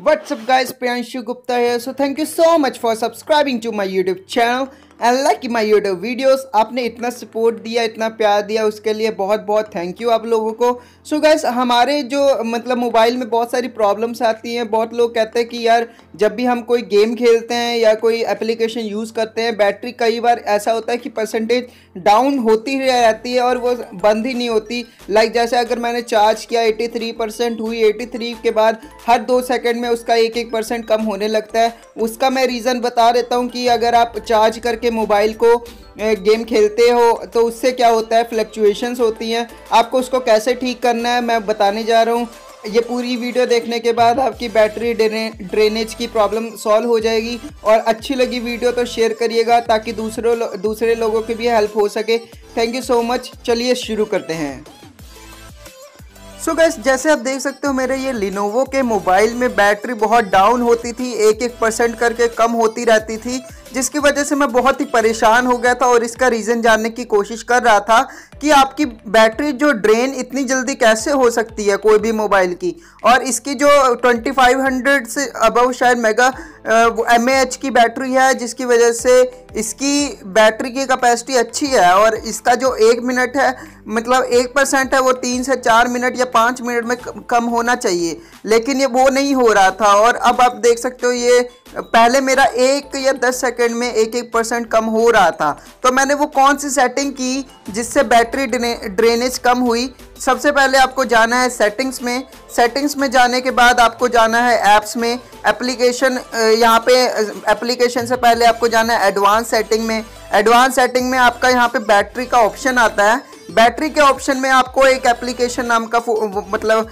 What's up guys, Priyanshu Gupta here. So thank you so much for subscribing to my YouTube channel and like my YouTube videos आपने इतना support दिया, इतना प्यार दिया, उसके लिए बहुत बहुत थैंक यू आप लोगों को। सो so गैस हमारे जो मतलब मोबाइल में बहुत सारी प्रॉब्लम्स आती हैं, बहुत लोग कहते हैं कि यार, जब भी हम कोई गेम खेलते हैं या कोई एप्लीकेशन यूज़ करते हैं बैटरी कई बार ऐसा होता है कि परसेंटेज डाउन होती रहती है और वो बंद ही नहीं होती। लाइक like जैसे अगर मैंने चार्ज किया 83 परसेंट हुई 83 के बाद हर दो सेकंड में उसका एक एक परसेंट कम होने लगता है। उसका मैं रीज़न बता देता हूँ कि अगर आप चार्ज करके मोबाइल को गेम खेलते हो तो उससे क्या होता है? फ्लक्चुएशंस होती हैं। आपको उसको कैसे ठीक करना है, मैं बताने जा रहा हूँ। ये पूरी वीडियो देखने के बाद आपकी बैटरी ड्रेनेज की प्रॉब्लम सॉल्व हो जाएगी। और अच्छी लगी वीडियो तो शेयर करिएगा, ताकि दूसरों दूसरे लोगों की भी हेल्प हो सके। थैंक यू सो मच चलिए शुरू करते हैं। सो so गैस जैसे आप देख सकते हो, मेरे ये लिनोवो के मोबाइल में बैटरी बहुत डाउन होती थी। एक एक परसेंट करके कम होती रहती थी। जिसकी वजह से मैं बहुत ही परेशान हो गया था और इसका रीज़न जानने की कोशिश कर रहा था कि आपकी बैटरी जो ड्रेन इतनी जल्दी कैसे हो सकती है कोई भी मोबाइल की? और इसकी जो 2500 से अबव शायद मेगा एम की बैटरी है, जिसकी वजह से इसकी बैटरी की कैपेसिटी अच्छी है और इसका जो एक मिनट है मतलब एक परसेंट है वो तीन से चार मिनट या पाँच मिनट में कम होना चाहिए। लेकिन ये वो नहीं हो रहा था और अब आप देख सकते हो ये, पहले मेरा एक या दस सेकंड में एक एक परसेंट कम हो रहा था। तो मैंने वो कौन सी सेटिंग की जिससे बैटरी ड्रेनेज कम हुई? सबसे पहले आपको जाना है सेटिंग्स में। सेटिंग्स में जाने के बाद आपको जाना है ऐप्स में। एप्लीकेशन यहाँ पे एप्लीकेशन से पहले आपको जाना है एडवांस सेटिंग में। एडवांस सेटिंग में आपका यहाँ पे बैटरी का ऑप्शन आता है। बैटरी के ऑप्शन में आपको एक एप्लीकेशन नाम का मतलब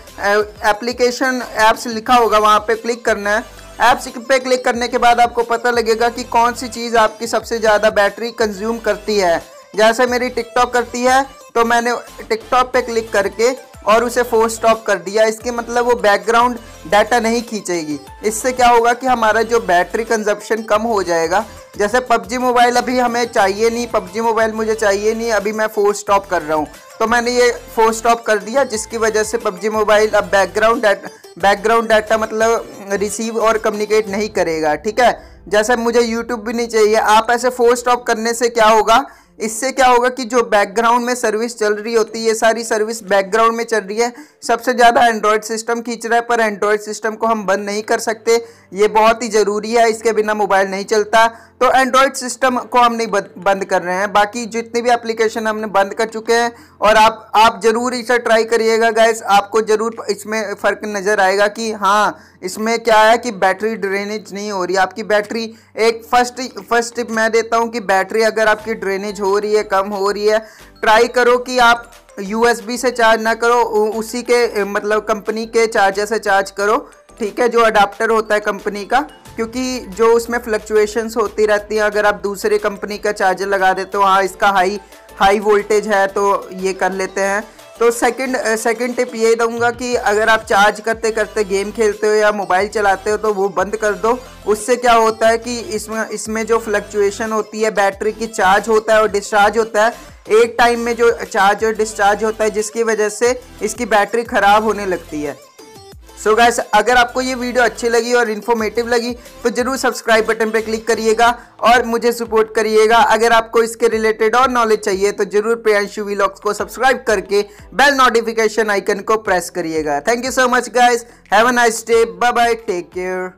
एप्लीकेशन ऐप्स लिखा होगा, वहाँ पे क्लिक करना है। ऐप्स पे क्लिक करने के बाद आपको पता लगेगा कि कौन सी चीज़ आपकी सबसे ज़्यादा बैटरी कंज्यूम करती है। जैसे मेरी टिकटॉक करती है तो मैंने टिकटॉक पे क्लिक करके और उसे फोर स्टॉप कर दिया। इसके मतलब वो बैकग्राउंड डाटा नहीं खींचेगी। इससे क्या होगा कि हमारा जो बैटरी कंजप्शन कम हो जाएगा। जैसे पबजी मोबाइल अभी हमें चाहिए नहीं, पबजी मोबाइल मुझे चाहिए नहीं, अभी मैं फोर स्टॉप कर रहा हूँ। तो मैंने ये फोर स्टॉप कर दिया, जिसकी वजह से पबजी मोबाइल अब बैकग्राउंड डाटा बैकग्राउंड डाटा मतलब रिसीव और कम्युनिकेट नहीं करेगा, ठीक है? जैसे मुझे यूट्यूब भी नहीं चाहिए, आप ऐसे फोर स्टॉप करने से क्या होगा? इससे क्या होगा कि जो बैकग्राउंड में सर्विस चल रही होती है, ये सारी सर्विस बैकग्राउंड में चल रही है, सबसे ज़्यादा एंड्रॉयड सिस्टम खींच रहा है, पर एंड्रॉयड सिस्टम को हम बंद नहीं कर सकते। ये बहुत ही ज़रूरी है, इसके बिना मोबाइल नहीं चलता। तो एंड्रॉयड सिस्टम को हम नहीं बंद कर रहे हैं। बाकी जितनी भी एप्लीकेशन हमने बंद कर चुके हैं और आप आप ज़रूर इसे ट्राई करिएगा गैस आपको ज़रूर इसमें फ़र्क नज़र आएगा कि हाँ इसमें क्या है कि बैटरी ड्रेनेज नहीं हो रही। आपकी बैटरी एक फ़र्स्ट फ़र्स्ट टिप मैं देता हूँ कि बैटरी अगर आपकी ड्रेनेज हो रही है, कम हो रही है ट्राई करो कि आप यूएसबी से चार्ज ना करो उसी के मतलब कंपनी के चार्जर से चार्ज करो। ठीक है, जो अडाप्टर होता है कंपनी का। क्योंकि जो उसमें फ्लक्चुएशंस होती रहती हैं, अगर आप दूसरे कंपनी का चार्जर लगा देते हो हाँ इसका हाई हाई वोल्टेज है तो ये कर लेते हैं। तो सेकंड सेकंड टिप ये दूँगा कि अगर आप चार्ज करते करते गेम खेलते हो या मोबाइल चलाते हो तो वो बंद कर दो। उससे क्या होता है कि इसमें इसमें जो फ्लक्चुएशन होती है बैटरी की चार्ज होता है और डिस्चार्ज होता है, एक टाइम में जो चार्ज और डिस्चार्ज होता है, जिसकी वजह से इसकी बैटरी ख़राब होने लगती है। सो so गैस अगर आपको ये वीडियो अच्छी लगी और इन्फॉर्मेटिव लगी तो ज़रूर सब्सक्राइब बटन पर क्लिक करिएगा और मुझे सपोर्ट करिएगा। अगर आपको इसके रिलेटेड और नॉलेज चाहिए तो ज़रूर प्रियांशु वीलॉग्स को सब्सक्राइब करके बेल नोटिफिकेशन आइकन को प्रेस करिएगा। Thank you so much guys have a nice day bye bye take care